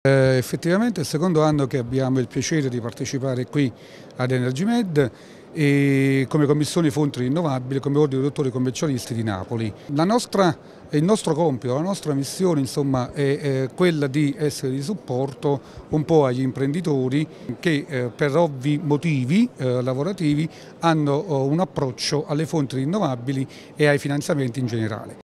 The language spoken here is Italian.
Eh, effettivamente è il secondo anno che abbiamo il piacere di partecipare qui ad EnergyMed e come Commissione Fonti Rinnovabili, come Ordine dei Dottori Commercialisti di Napoli. Nostra, il nostro compito, la nostra missione insomma, è, è, quella di essere di supporto un po' agli imprenditori che eh, per ovvi motivi eh, lavorativi hanno oh, un approccio alle fonti rinnovabili e ai finanziamenti in generale.